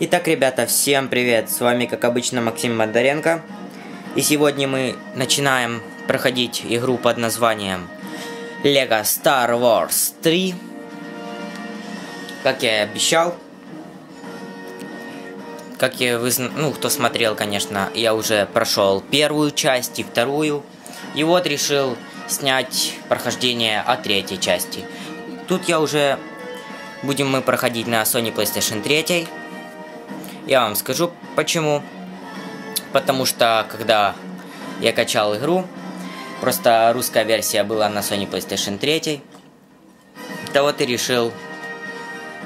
Итак, ребята, всем привет! С вами, как обычно, Максим Бондаренко. И сегодня мы начинаем проходить игру под названием Lego Star Wars 3. Как я и обещал. Как я, вы, ну, кто смотрел, конечно, я уже прошел первую часть и вторую. И вот решил снять прохождение от третьей части. Тут я уже будем мы проходить на Sony PlayStation 3. Я вам скажу почему. Потому что когда я качал игру, просто русская версия была на Sony PlayStation 3, то вот и решил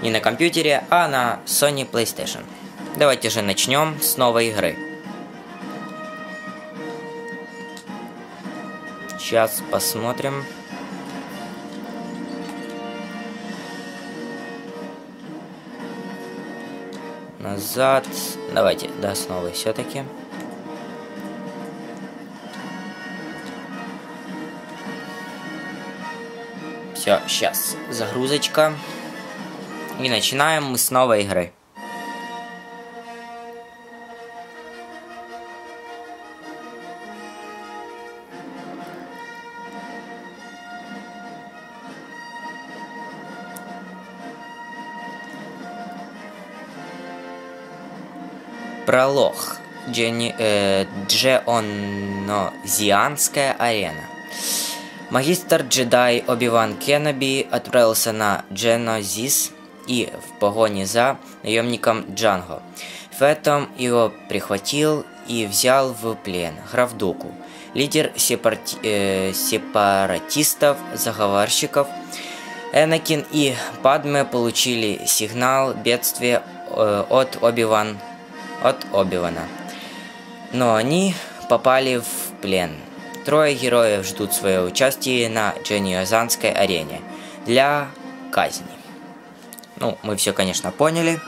не на компьютере, а на Sony PlayStation. Давайте же начнем с новой игры. Сейчас посмотрим. Назад. Давайте до основы все-таки. Все, сейчас загрузочка. И начинаем мы с новой игры. Пролог. Джени, э, Джеонозианская арена. Магистр джедай Оби-Ван Кеноби отправился на Дженозис и в погоне за наемником Джанго. Фэтом его прихватил и взял в плен Графдуку, лидер сепарти, э, сепаратистов, заговорщиков. Энакин и Падме получили сигнал бедствия э, от Оби-Ван от Обивана. Но они попали в плен. Трое героев ждут свое участие на Джениозанской арене для казни. Ну, мы все, конечно, поняли.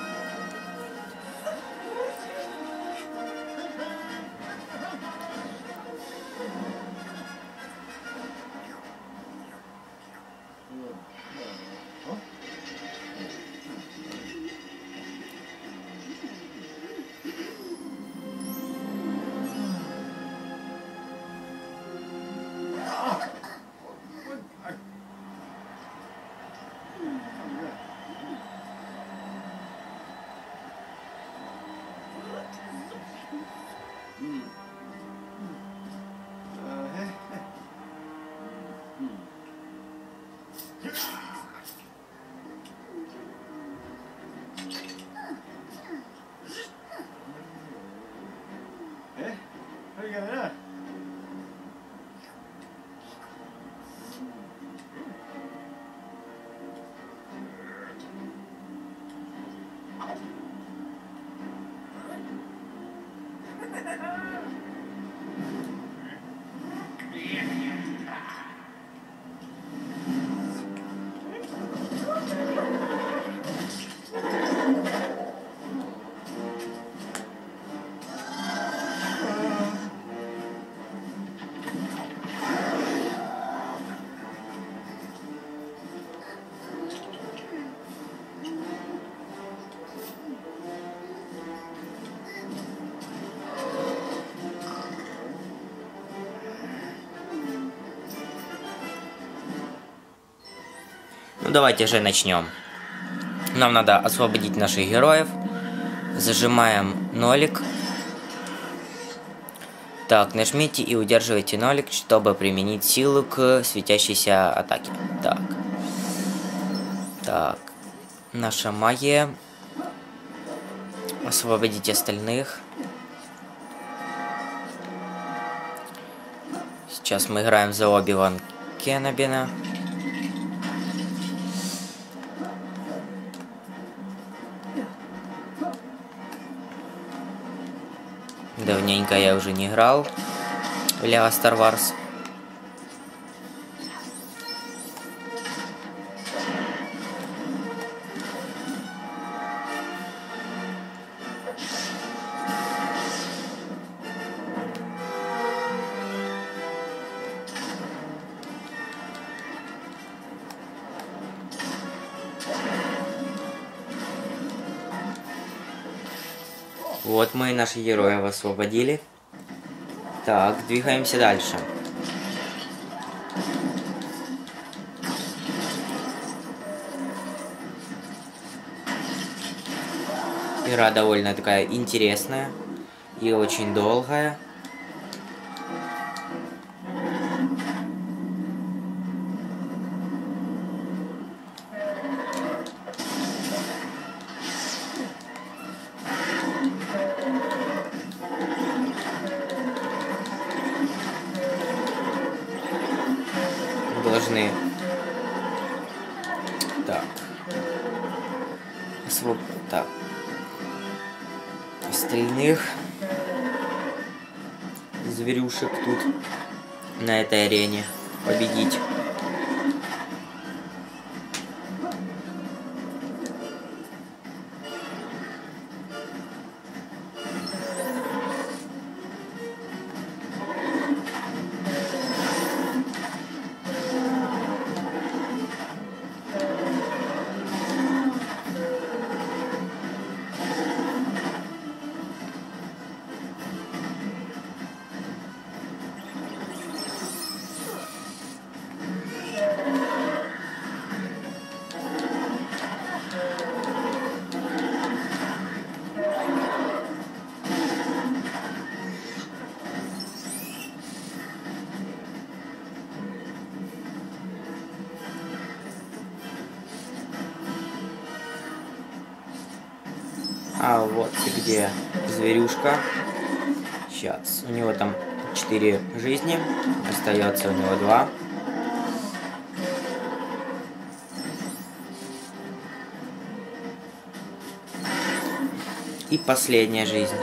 Давайте же начнем. Нам надо освободить наших героев. Зажимаем нолик. Так, нажмите и удерживайте нолик, чтобы применить силу к светящейся атаке. Так. Так. Наша магия. Освободить остальных. Сейчас мы играем за Оби-Ван Кеннебина. Давненько я уже не играл Lego Star Wars. Вот мы наших героев освободили. Так, двигаемся дальше. Игра довольно такая интересная и очень долгая. Должны... Так. Освоб... Так. Остальных зверюшек тут на этой арене победить. А вот где зверюшка. Сейчас. У него там 4 жизни. Остается у него 2. И последняя жизнь.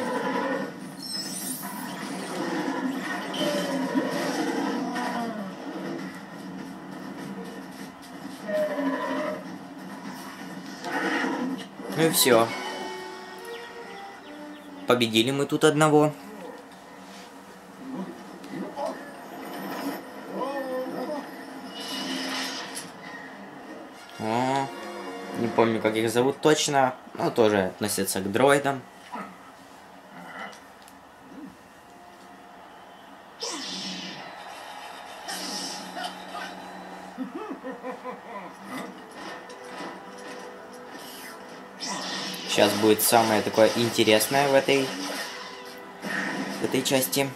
Ну и все. Победили мы тут одного. О, не помню, как их зовут точно, но тоже относятся к дроидам. Будет самое такое интересное в этой, в этой части.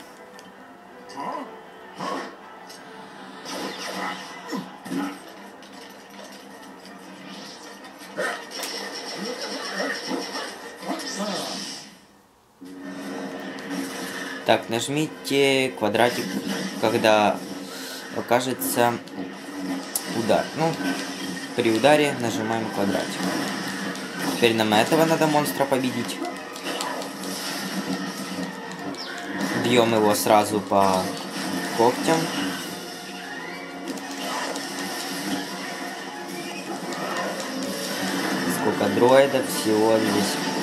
Так, нажмите квадратик, когда окажется удар. Ну, при ударе нажимаем квадратик. Теперь нам этого надо монстра победить. Бьем его сразу по когтям. Сколько дроидов всего здесь.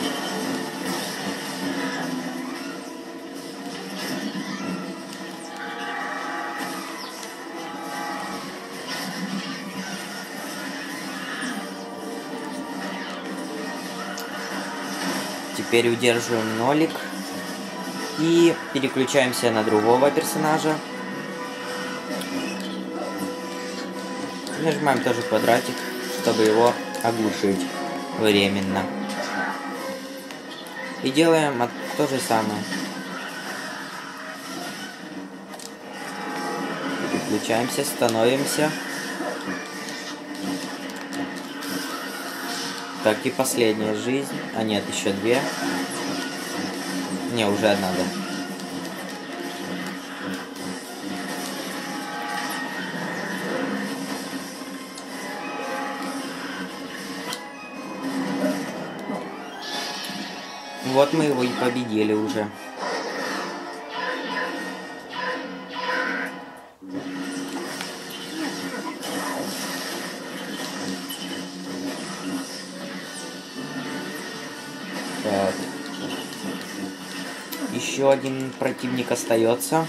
Теперь удерживаем нолик. И переключаемся на другого персонажа. Нажимаем тоже квадратик, чтобы его оглушить временно. И делаем то же самое. Переключаемся, становимся. Так, и последняя жизнь. А нет, еще две. Не, уже одна, да. Вот мы его и победили уже. еще один противник остается.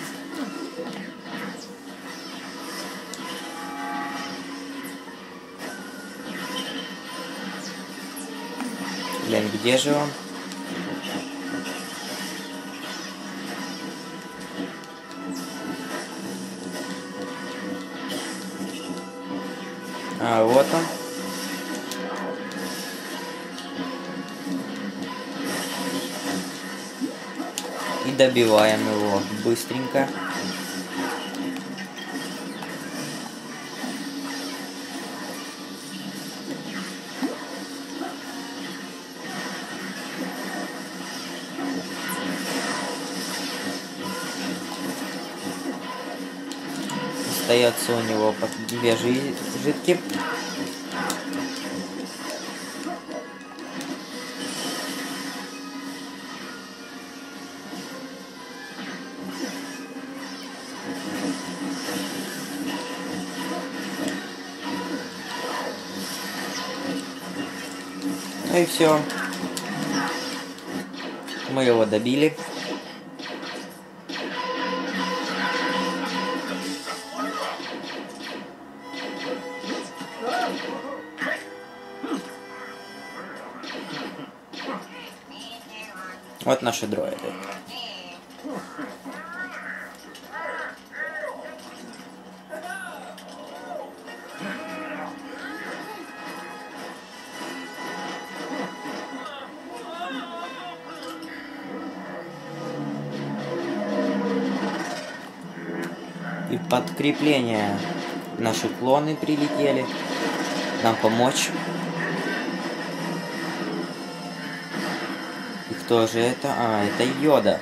Блин, где же он? А, вот он. Добиваем его быстренько. Остается у него две жи жидки. И все. Мы его добили. Вот наши дроиды. Подкрепление наши клоны прилетели нам помочь. И кто же это? А, это Йода.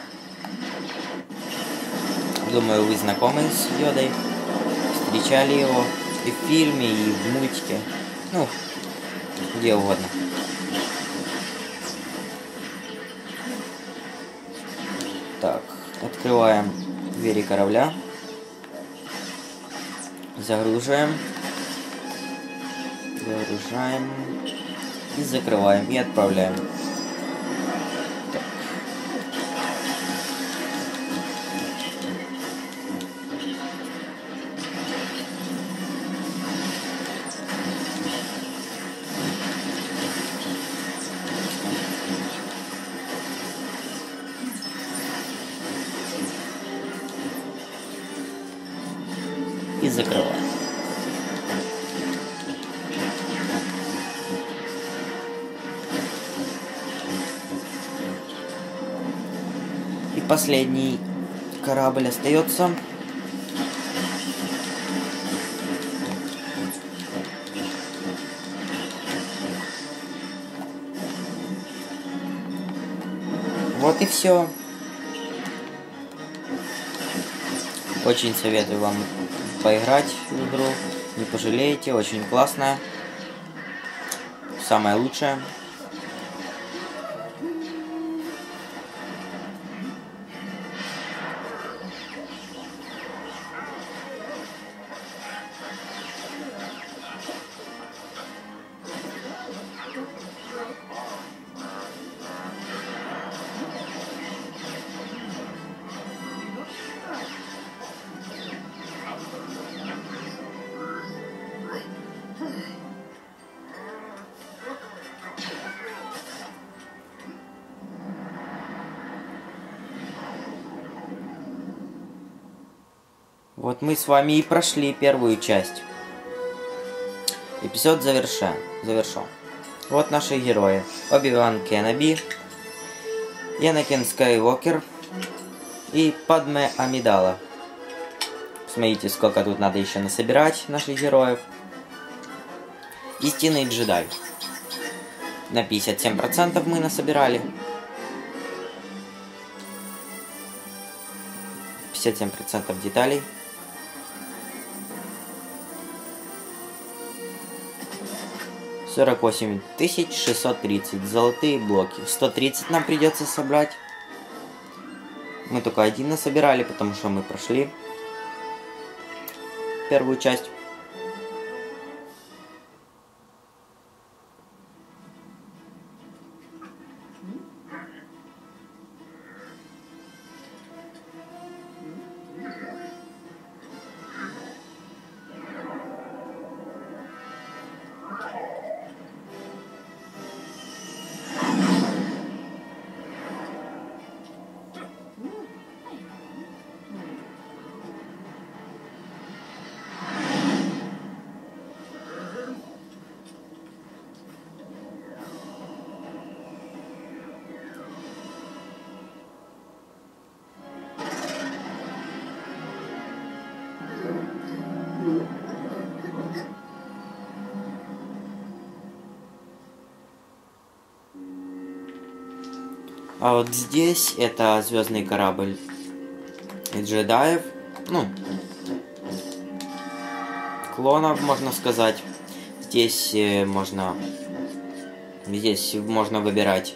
Думаю, вы знакомы с Йодой. Встречали его и в фильме, и в мультике. Ну, где угодно. Так, открываем двери корабля. Загружаем. Загружаем. И закрываем. И отправляем. Так. И закрываем. Последний корабль остается. Вот и все. Очень советую вам поиграть в игру. Не пожалеете, очень классная. Самая лучшая. Вот мы с вами и прошли первую часть. Эпизод завершен. завершен. Вот наши герои. Оби-Ван Кеннеби, Янакин Скайуокер и Падме Амидала. Смотрите, сколько тут надо еще насобирать наших героев. Истинный джедай. На 57% мы насобирали. 57% деталей. Сорок восемь тысяч шестьсот тридцать золотые блоки. Сто тридцать нам придется собрать. Мы только один насобирали, потому что мы прошли первую часть. А вот здесь это звездный корабль джедаев. Ну, клонов, можно сказать. Здесь э, можно... Здесь можно выбирать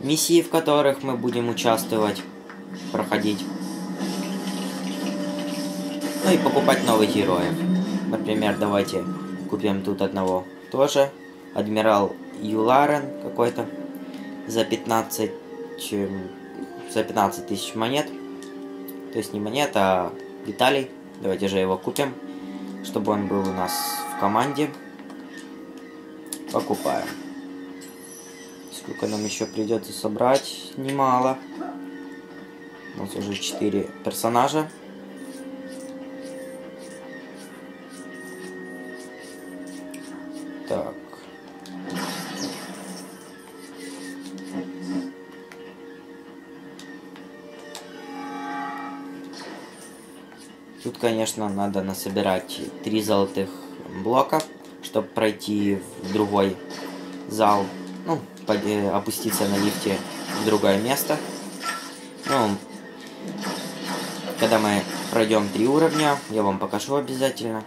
миссии, в которых мы будем участвовать, проходить. Ну и покупать новых героев. Например, давайте купим тут одного тоже. Адмирал Юларен какой-то. За 15... За 15 тысяч монет. То есть не монет, а деталей. Давайте же его купим, чтобы он был у нас в команде. Покупаем. Сколько нам еще придется собрать? Немало. У нас уже 4 персонажа. Так. Тут, конечно, надо насобирать три золотых блока, чтобы пройти в другой зал. Ну, опуститься на лифте в другое место. Ну, когда мы пройдем три уровня, я вам покажу обязательно.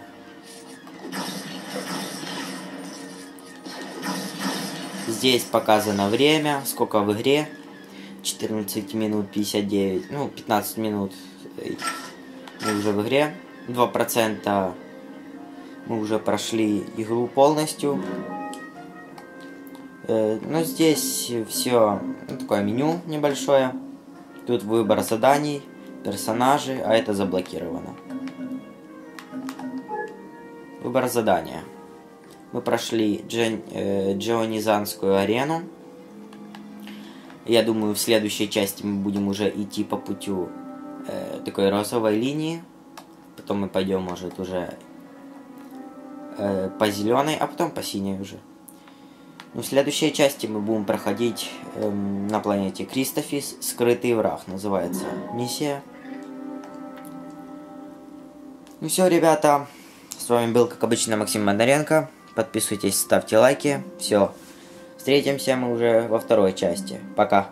Здесь показано время, сколько в игре. 14 минут 59, ну 15 минут мы уже в игре. 2% мы уже прошли игру полностью. Э, ну, здесь все такое меню небольшое. Тут выбор заданий, персонажи, а это заблокировано. Выбор задания. Мы прошли Джен, э, Джионизанскую арену. Я думаю, в следующей части мы будем уже идти по путю э, такой розовой линии. Потом мы пойдем, может, уже э, по зеленой, а потом по синей уже. Ну, в следующей части мы будем проходить э, на планете Кристофис «Скрытый враг» называется миссия. Ну все, ребята, с вами был, как обычно, Максим Мандаренко. Подписывайтесь, ставьте лайки. Все, встретимся мы уже во второй части. Пока.